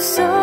so